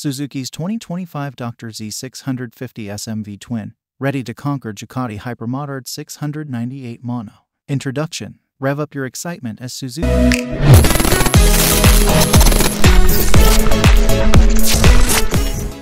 Suzuki's 2025 Dr. Z650 SMV Twin, ready to conquer Ducati Hypermotard 698 Mono. Introduction Rev up your excitement as Suzuki.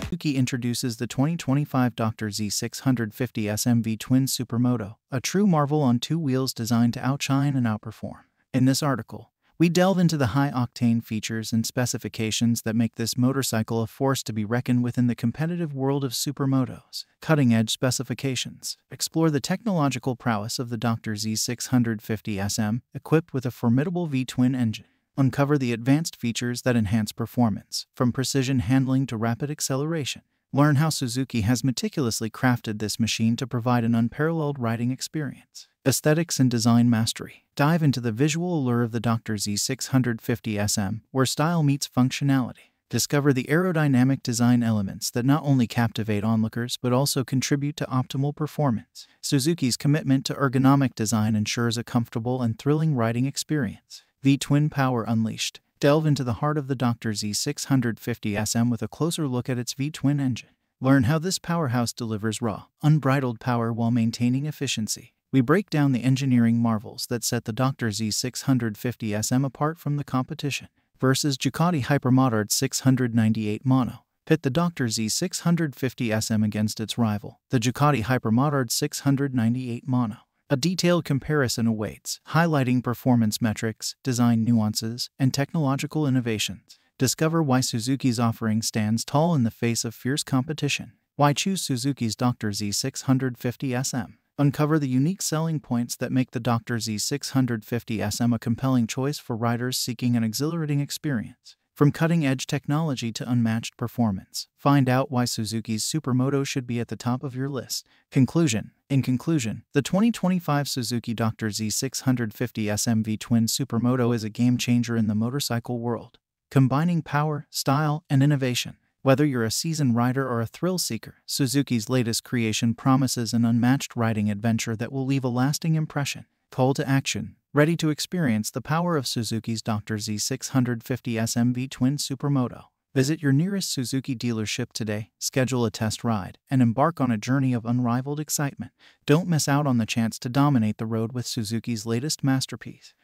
Suzuki introduces the 2025 Dr. Z650 SMV Twin Supermoto, a true marvel on two wheels designed to outshine and outperform. In this article, we delve into the high octane features and specifications that make this motorcycle a force to be reckoned with in the competitive world of supermotos. Cutting edge specifications. Explore the technological prowess of the Dr. Z650 SM, equipped with a formidable V twin engine. Uncover the advanced features that enhance performance, from precision handling to rapid acceleration. Learn how Suzuki has meticulously crafted this machine to provide an unparalleled riding experience. Aesthetics and Design Mastery Dive into the visual allure of the Dr. Z650 SM, where style meets functionality. Discover the aerodynamic design elements that not only captivate onlookers but also contribute to optimal performance. Suzuki's commitment to ergonomic design ensures a comfortable and thrilling riding experience. V Twin Power Unleashed Delve into the heart of the Dr. Z650 SM with a closer look at its V Twin engine. Learn how this powerhouse delivers raw, unbridled power while maintaining efficiency. We break down the engineering marvels that set the Dr. Z650 SM apart from the competition. Versus Ducati Hypermotard 698 Mono. Pit the Dr. Z650 SM against its rival, the Ducati Hypermotard 698 Mono. A detailed comparison awaits, highlighting performance metrics, design nuances, and technological innovations. Discover why Suzuki's offering stands tall in the face of fierce competition. Why choose Suzuki's Dr. Z650 SM? Uncover the unique selling points that make the Dr. Z650 SM a compelling choice for riders seeking an exhilarating experience. From cutting edge technology to unmatched performance, find out why Suzuki's Supermoto should be at the top of your list. Conclusion In conclusion, the 2025 Suzuki Dr. Z650 SMV Twin Supermoto is a game changer in the motorcycle world, combining power, style, and innovation. Whether you're a seasoned rider or a thrill seeker, Suzuki's latest creation promises an unmatched riding adventure that will leave a lasting impression. Call to action. Ready to experience the power of Suzuki's Dr. Z650 SMV Twin Supermoto. Visit your nearest Suzuki dealership today, schedule a test ride, and embark on a journey of unrivaled excitement. Don't miss out on the chance to dominate the road with Suzuki's latest masterpiece.